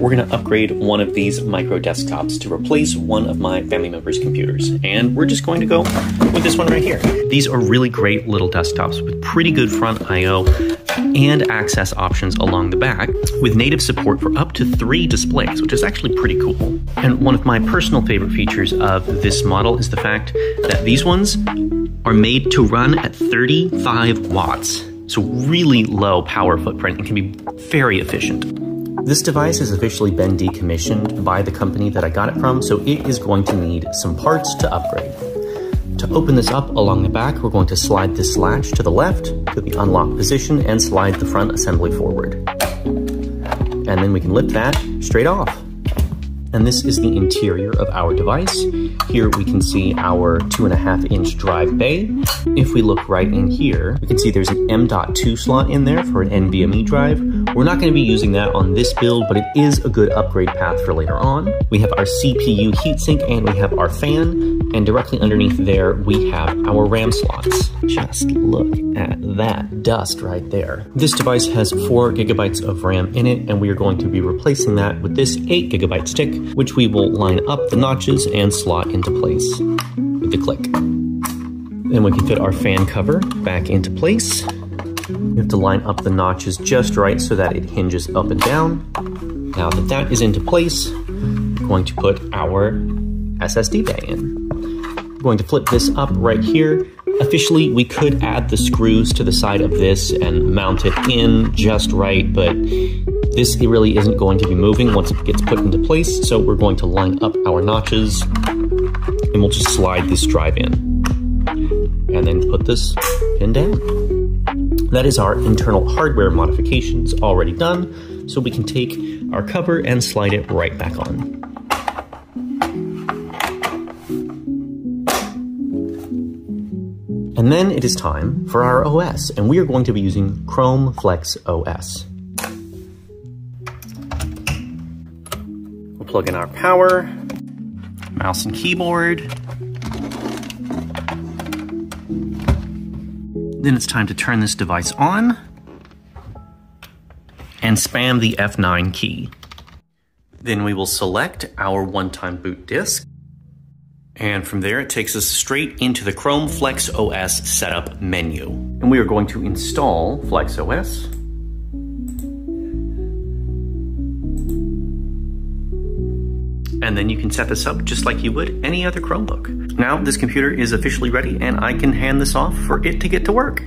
we're going to upgrade one of these micro desktops to replace one of my family members' computers. And we're just going to go with this one right here. These are really great little desktops with pretty good front I.O. and access options along the back with native support for up to three displays, which is actually pretty cool. And one of my personal favorite features of this model is the fact that these ones are made to run at 35 watts. So really low power footprint and can be very efficient. This device has officially been decommissioned by the company that I got it from, so it is going to need some parts to upgrade. To open this up along the back, we're going to slide this latch to the left to the unlock position and slide the front assembly forward. And then we can lift that straight off and this is the interior of our device. Here we can see our two and a half inch drive bay. If we look right in here, we can see there's an M.2 slot in there for an NVMe drive. We're not going to be using that on this build, but it is a good upgrade path for later on. We have our CPU heatsink and we have our fan, and directly underneath there we have our RAM slots. Just look at that dust right there. This device has four gigabytes of RAM in it, and we are going to be replacing that with this eight gigabyte stick which we will line up the notches and slot into place with the click. Then we can fit our fan cover back into place. We have to line up the notches just right so that it hinges up and down. Now that that is into place, we're going to put our SSD bay in. We're going to flip this up right here. Officially, we could add the screws to the side of this and mount it in just right, but this really isn't going to be moving once it gets put into place, so we're going to line up our notches and we'll just slide this drive in. And then put this pin down. That is our internal hardware modifications already done, so we can take our cover and slide it right back on. And then it is time for our OS, and we are going to be using Chrome Flex OS. Plug in our power, mouse and keyboard. Then it's time to turn this device on and spam the F9 key. Then we will select our one-time boot disk. And from there, it takes us straight into the Chrome Flex OS setup menu. And we are going to install Flex OS. And then you can set this up just like you would any other Chromebook. Now this computer is officially ready and I can hand this off for it to get to work.